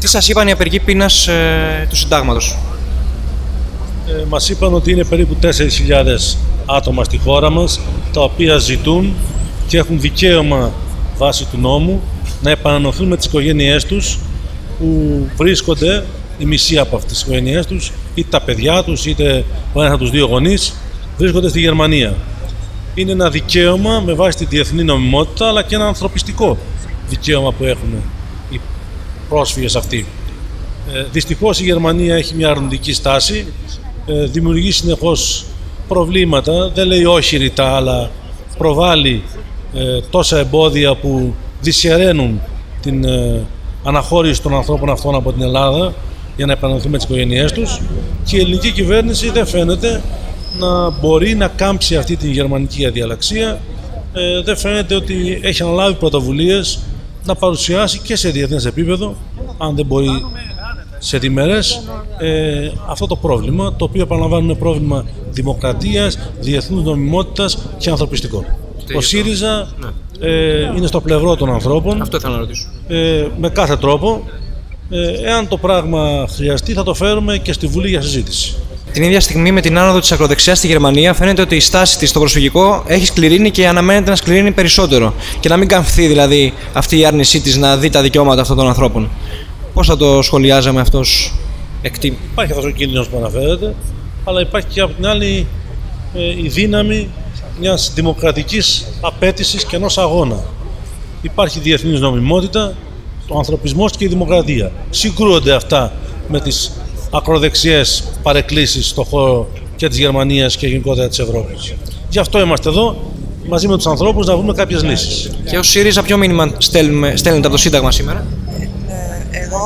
Τι σας είπαν οι απεργοί πείνας ε, του συντάγματος; Ε, μας είπαν ότι είναι περίπου 4.000 άτομα στη χώρα μας τα οποία ζητούν και έχουν δικαίωμα βάσει του νόμου να επανενωθούν με τις οικογένειές τους που βρίσκονται η μισή από αυτές τις οικογένειές τους είτε τα παιδιά τους είτε ο ένας από τους δύο γονείς βρίσκονται στη Γερμανία. Είναι ένα δικαίωμα με βάση τη διεθνή νομιμότητα αλλά και ένα ανθρωπιστικό δικαίωμα που έχουν οι πρόσφυγες αυτοί. Ε, δυστυχώς η Γερμανία έχει μια αρνητική στάση, ε, δημιουργεί συνεχώς προβλήματα, δεν λέει όχι ρητά, αλλά προβάλλει ε, τόσα εμπόδια που δυσχεραίνουν την ε, αναχώρηση των ανθρώπων αυτών από την Ελλάδα για να επαναληφθούν με τις οικογένειές τους και η ελληνική κυβέρνηση δεν φαίνεται να μπορεί να κάμψει αυτή την γερμανική αδιαλαξία ε, δεν φαίνεται ότι έχει αναλάβει πρωτοβουλίες να παρουσιάσει και σε διεθνές επίπεδο αν δεν μπορεί σε διμερές ε, αυτό το πρόβλημα το οποίο επαναλαμβάνουν είναι πρόβλημα δημοκρατίας, διεθνούς νομιμότητας και ανθρωπιστικό. Ο ΣΥΡΙΖΑ ναι. ε, είναι στο πλευρό των ανθρώπων Αυτό ήθελα να ρωτήσω. ε, με κάθε τρόπο ε, εάν το πράγμα χρειαστεί θα το φέρουμε και στη Βουλή για συζήτηση. Την ίδια στιγμή με την άνοδο της ακροδεξιάς στη Γερμανία, φαίνεται ότι η στάση της στο προσφυγικό έχει σκληρύνει και αναμένεται να σκληρύνει περισσότερο. Και να μην καμφθεί δηλαδή αυτή η άρνησή της να δει τα δικαιώματα αυτών των ανθρώπων. Πώς θα το σχολιάζαμε αυτός εκτίμη. Υπάρχει αυτός ο κίνδυνος που αναφέρεται, αλλά υπάρχει και από την άλλη ε, η δύναμη μιας δημοκρατικής απέτησης και ενός αγώνα. Υπάρχει διεθνής νομιμότητα, ο ανθρωπισμός και η δημοκρατία. Συγκρούονται αυτά με τις ακροδεξιές παρεκκλήσεις στον χώρο και της Γερμανίας και γενικότερα της Ευρώπης. Γι' αυτό είμαστε εδώ, μαζί με τους ανθρώπους, να βρούμε κάποιες λύσεις. Και ως ΣΥΡΙΖΑ ποιο μήνυμα στέλνουμε, στέλνετε από το Σύνταγμα σήμερα; Ε, εγώ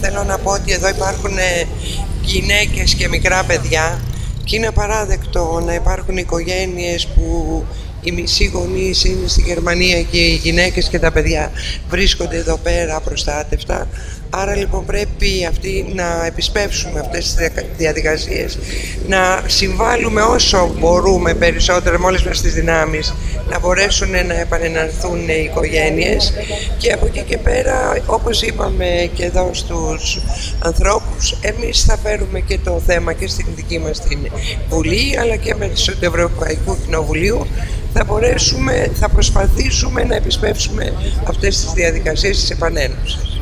θέλω να πω ότι εδώ υπάρχουν ε, γυναίκες και μικρά παιδιά και είναι απαράδεκτο να υπάρχουν οικογένειες που οι μισοί γονείς είναι στη Γερμανία και οι γυναίκες και τα παιδιά βρίσκονται εδώ πέρα προστάτευτα. Άρα λοιπόν πρέπει αυτοί να επισπεύσουμε αυτές τις διαδικασίες, να συμβάλλουμε όσο μπορούμε περισσότερο με όλες μας τις δυνάμεις, να μπορέσουν να επανεναρθούν οι οικογένειες και από εκεί και πέρα, όπως είπαμε και εδώ στους ανθρώπους, εμείς θα φέρουμε και το θέμα και στην δική μας την Βουλή, αλλά και με του Ευρωπαϊκού Κοινοβουλίου, θα μπορέσουμε, θα προσπαθήσουμε να επισπεύσουμε αυτές τις διαδικασίες της επανένωσης.